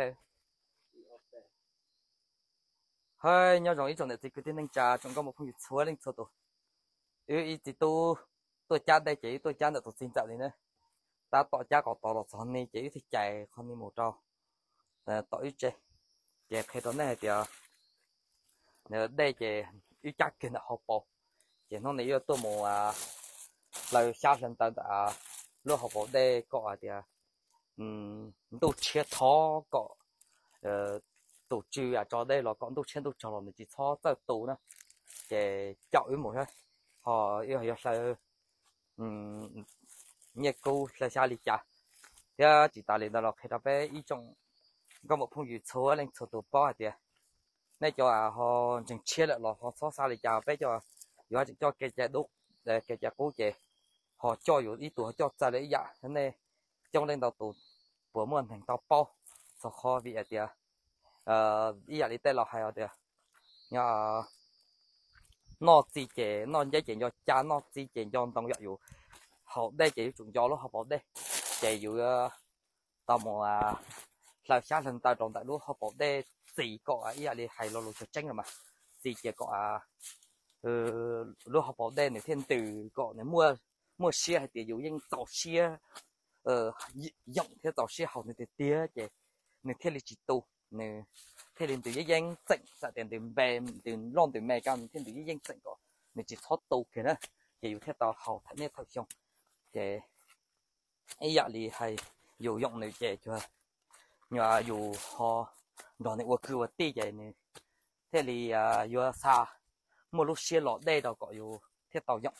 pe hơi nhau rồi ý trong này thì cứ tin anh cha trong có một phong dịch xóa lên số tổ. Ý ý thì tôi tôi cha đây chỉ tôi cha được tôi xin chào đi nữa. Ta tỏ cha có tỏ là son này chỉ thì chạy không đi một trâu. Tỏ ít chơi chỉ khi đó này thì ờ, nếu đây chỉ ít chắc kia là học bộ chỉ nó này yêu tôi mua à lời xa lần tới à lúc học bộ đây có thì à, um tổ chức thọ có ờ tổ chức à cho đây là con tổ chức tổ cho là mình chỉ thọ tới tổ nữa để giáo育một thôi họ yêu yêu là um nhiệt câu là xa lý cha thế chỉ ta lên đó là khi đó bé ý trong có một phong dụ số lên số tổ bao thì này cho à họ chẳng chia lại là họ xóa xa lý cha bé cho giờ cho cái cha đúc để cái cha cố chế họ choอยู่ý tuổi cho ra đấy dạ thế này trong lên đầu tổ bữa muộn thành tao bao so khó vì à ở địa ờ ý à là đi tới lò hay à ở địa nhà nó chỉ chế nó dễ chế cho cha, nó chỉ chế cho đồng dạy dụ. Học đây chỉ chúng cho nó học bảo đây chế dụ ờ, tao à là xa lần tao trong tại lúc học bảo đây chỉ có ý là đi hay lo lo cho tranh rồi mà. Chỉ chế có ừ, lúc học bảo đây này, thiên từ có này, mua mua xe thì dụ như tàu xe ờ dụng theo tàu xe học này tía chị, này theo lịch tu này theo lịch từ danh tịnh sa tiền từ bè từ lon từ mẹ cam theo từ danh tịnh có này chỉ thoát tu kia nữa chỉ theo tàu học thấy này thật xong chị ấy giờ thì hay dụ dụng này chị cho nhà dù họ đó này vừa cứ tí vậy này thế thì à vừa xa một lúc xe lọt đây đâu có dù theo tàu dụng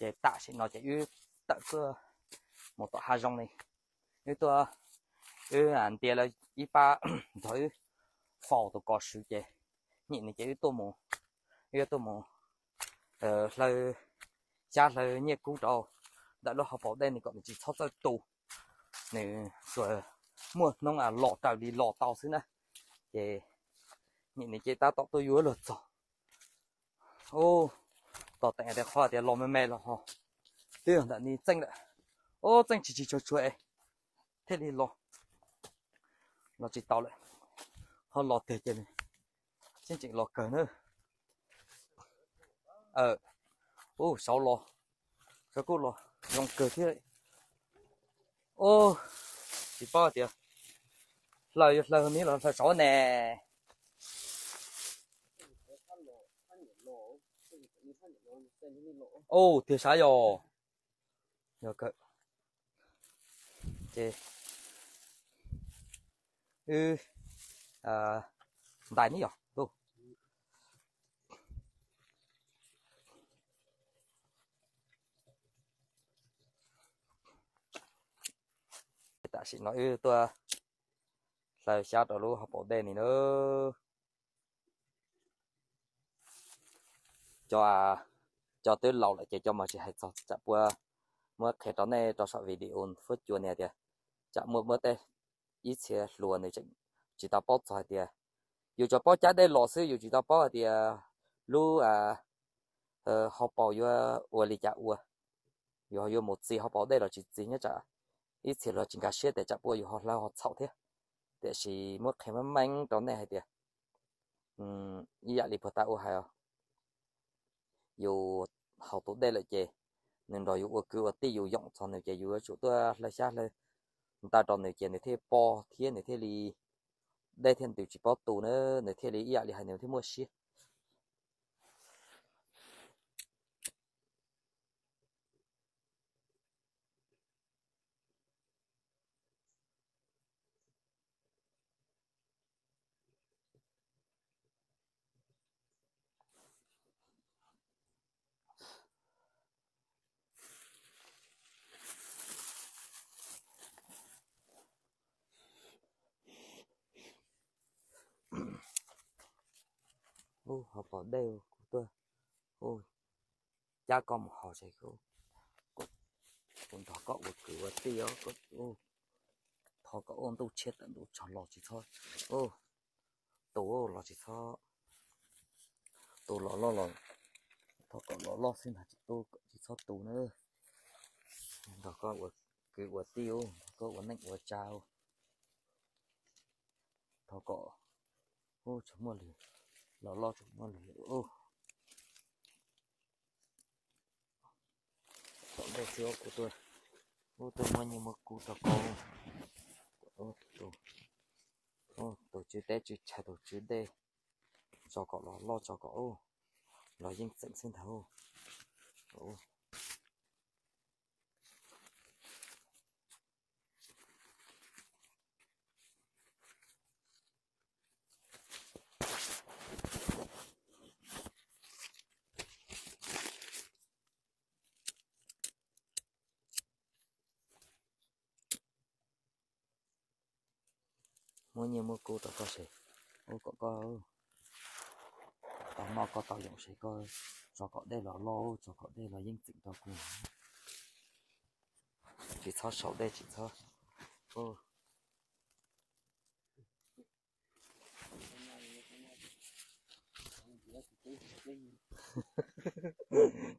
để tạ sẽ nó sẽ ư, tạ cơ một tọa hai dòng này ư tôi ư anh tiền thấy phò tôi có sự chế nhìn này chế tôi mù ư tôi mù ờ là cha là nhẹ cú trò. Đã lo học bảo đây này còn chỉ thoát ra tù. Này rồi, mua nông à lọ tàu đi, lọ tàu xứ nè. Chế nhìn này chế ta tọt tôi vừa lột rồi. Ô tọt tẹt để khoa thì lo mềm mềm rồi họ tưởng đã đi tranh lại ô chân chỉ chỉ cho chuỗi thế thì lo lo chỉ tao lại. Họ lo thế chứ này. Trên chỉ lo cờ nữa. Ờ. Ô, sáu lo sáu cô lo lòng cờ thế đấy. Ô. Chỉ bao tiền lời lời นี้ là phải sáu nè. Ô, thì sao rồi nhờ cơ chị ừ. À đại ní rồi ta xin nói ừ, tôi là sao đó luôn học bộ đen này nữa. Cho à cho tới lâu lại chạy cho mà chỉ hay cho chặt bữa đó này cho sợ video phút chuột này thì chặt mua mới đây ít xe luôn này chỉ chỉ tao bóc thôi đi, dù cho bóc giá đây lọ sư dù chỉ tao bóc thì lu à ờ học bảo yêu ở lý chặt ua dù yêu một gì học bảo đây là chỉ gì nhá chả. Ít xe là chỉ cả xe để chặt bữa yêu học lao học sầu thế để chỉ mới khi đó này hay ừm ý là lý bữa tao hay à dù học tốt đây là gì nên rồi dù cứ tí dù dụng cho nên chỉ dù chỗ tôi là sao là người ta tròn này chỉ này thế po thiên này thế li đây thiên tiểu chỉ po tù nữa này thế li ý li hay này thế mua xí ô họ bỏ đều của tôi. Ôi, cha con một họ sẽ khô còn thọ cọ một cửa tiêu có ô thọ cọ ôn tu chết tận đủ chọn lọ chỉ thôi. Ô tổ lọ chỉ thôi. Tổ lọ lọ lọ thọ cọ lọ lọ xin hạt chỉ tu chỉ thôi tù nữa. Thọ cọ một cửa tiêu cọ một nạnh một chào thọ cọ, ô chấm mua liền lo lo chấm mua lì ô. Chọn đây chưa của tôi? Ô, tôi mua nhiều một cụ thọ con ô tổ ô tổ chưa té chưa chả tổ chưa đây cho cọ lo lo cho cọ ô lo yên sẵn xin thầu ô. mỗi nhiều, mua cô tao có sẽ ô, có có tao mò có tao dùng sẽ có cho có đây là lo cho có đây là yên tĩnh tao cũng. Chỉ cho sáu đây chỉ cho. Ô.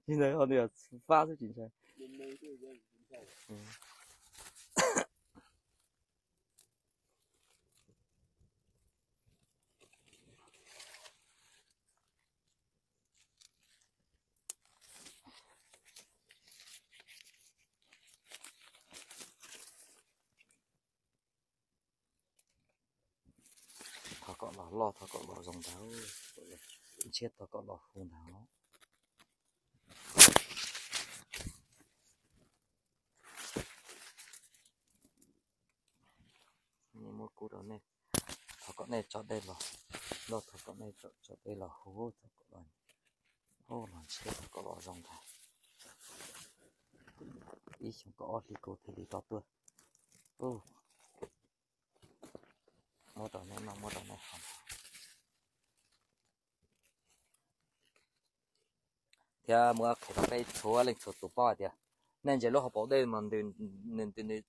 Hiện nay họ đều phát ra chính xác. Ừ. lo thọ cọ lò dòng tháo chết thọ cọ lò phun tháo nhưng một cú đó này. Thọ cọ này cho đây là, lo thọ cọ này cho cho đây là hố thọ cọ lò hố lò chết thọ cọ lò dòng tháo ý không có thì cô thì đi to tôi. Ô mua đồ này mà mua đồ này không À, thì mua cái cà phê chúa lên chuột tủ bò thì nên giờ lúc họ bảo đây mà đừng nên đừng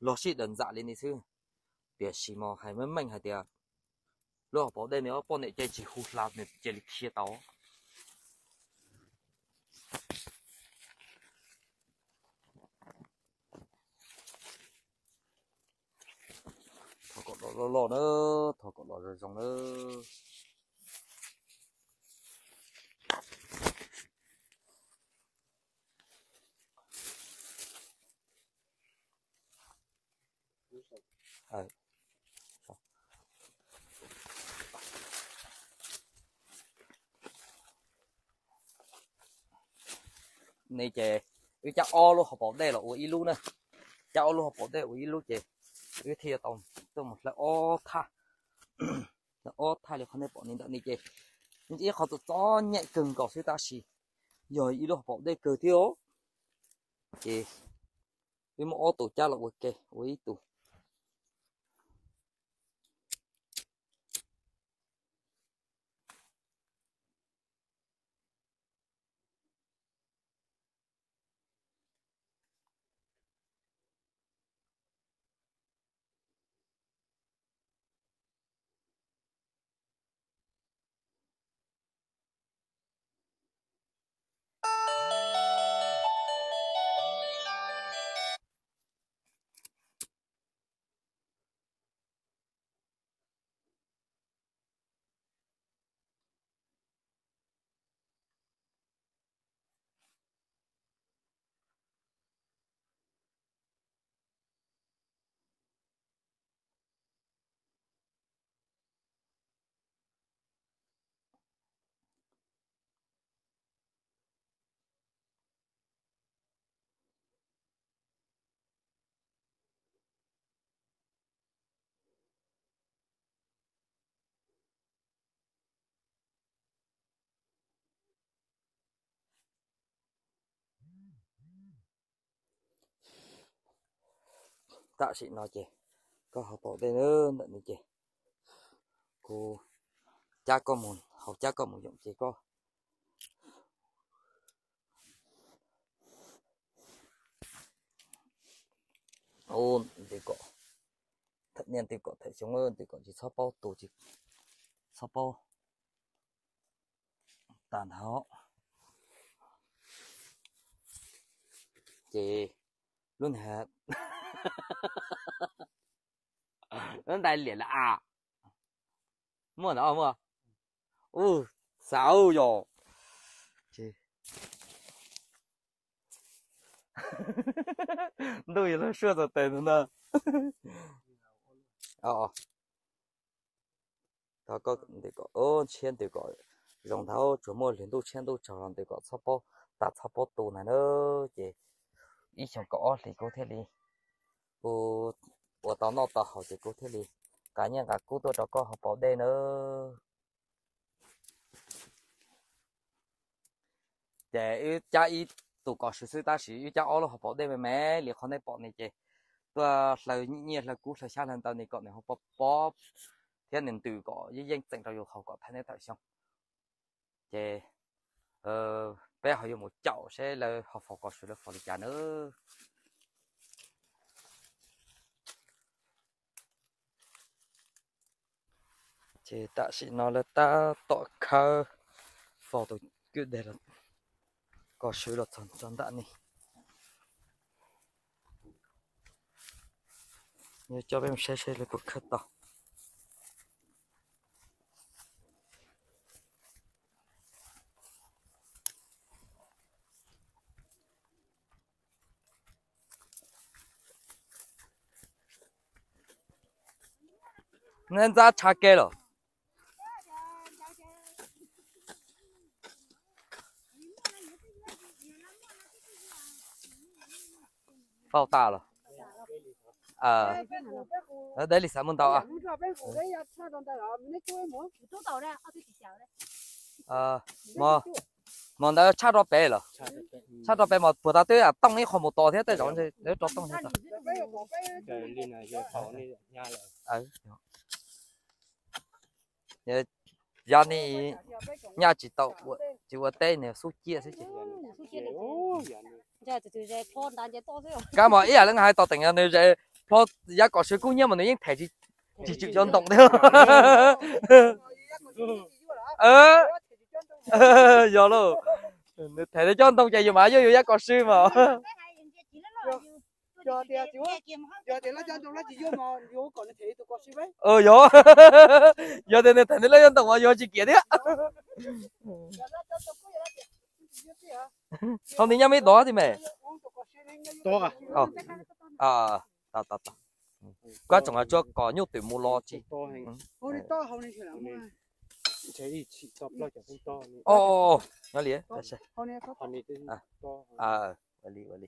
lo xí đơn giản lên đi chứ. Bia xì mò hay mấy mình hay thì lúc họ bảo đây nếu bọn này chơi chỉ hụt làm nên chơi lịch kia tao thọ cọ lò lò nữa thọ cọ lò rồi rồng nữa. Này chè, cái cháu o luôn, học bảo đây là ủi luôn nè. Cháu o luôn học bảo đây ủi luôn chè. Cái thiệt tông tôi một là o tha. Là o tha là không thể bỏ nên đợi này chè. Nhưng chỉ học tập cho nhẹ cường cầu sư ta xì. Rồi ý luôn học đây cờ thiếu. Chè. Cái một o tổ cha là ok ủi tụ tạ sĩ nói chị. Có học bộ đây nữa nữa chị. Cô, cha có một học cha có một dụng chị có. Ôn, thì có. Thật nhiên thì có thể chống hơn, thì có chỉ sao bao tổ chức sao bao? Tàn hảo chị, luôn hết nó đại liền là à. Mua nào mua. U sáu rồi chị đôi là sửa được tiền nữa ờ, ờ. đó có để có ô 钱 để có rong tháo chủ mua liền đô 钱 đô chờ làm để có sắp bao đặt sắp bao tù này nữa chị ít chồng có thì có thể đi cô ô tao nó tao học thì cô thế đi cá nhân cả cô tôi cho con học bảo đây nữa. Để cha ít tụ có sự sự ta sử cha ở lo học bảo đây mẹ mẹ liền con này bỏ này chị tôi là nhiên là cú là xa lần tao này còn này học bảo bảo thế nên từ có những danh tình rồi học có thấy này tại sao chị ờ bé họ dùng một chậu sẽ là học phổ có sự là phổ lý cha nữa. Chỉ ta sĩ nó là ta tọa khơ phò tổ cứ để là có sự là thần chọn đã này như cho em xe xe là cuộc khất tao nên ra cha kê rồi. Bao ta rồi à. Ở đây là muốn tao à? Ờ mà mà nó cha đó bé rồi cha đó bé mà bữa ta tới à tông ấy không một to thế tới rồi thì nếu cho tông hết Trời lên này giờ phỏ này ờ giờ này nhà chỉ tàu chỉ có tên này số chia thế cái mà ý là nó hai tàu tình anh này pro giá có sự cũng như mà nó những thể chỉ chỉ chịu cho động thôi. ờ. Giờ luôn. Thể để cho động chạy dù mà vô giá có sư mà. Giờ thì chú giờ thì nó cho chúng nó chỉ vô mà. Vô còn thì tụi con xíu ấy ờ giờ giờ thì thể để lấy động mà vô chỉ kia đấy không thì nhau mấy đó thì mẹ. Nên To à? ờ. À ta ta ta. Quan trọng là cho có nhiều tuổi mua lo nay nay lo to nữa ồ nó nay còn này thì À. à lý lý.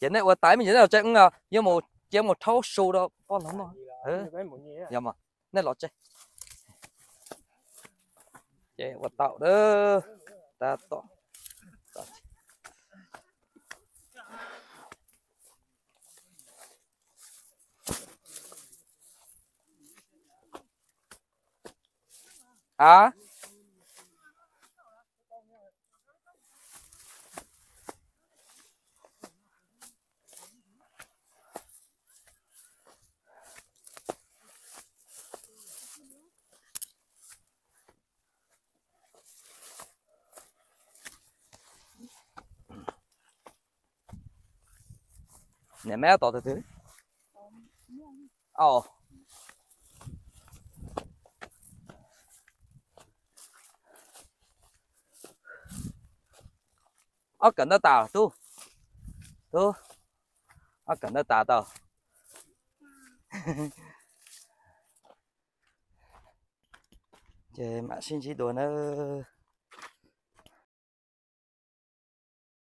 Cái này tôi tái mình cái này chắc à nhưng mà chỉ một thấu số đó bao lắm mà. Ừ. nhé. Dạ mà. Này lọt chơi. Chơi vật tạo đó. Ta to à nè mẹ to từ ở gần đó tàu tu tu ở gần đó tàu tàu chơi mà xin chỉ đùa nữa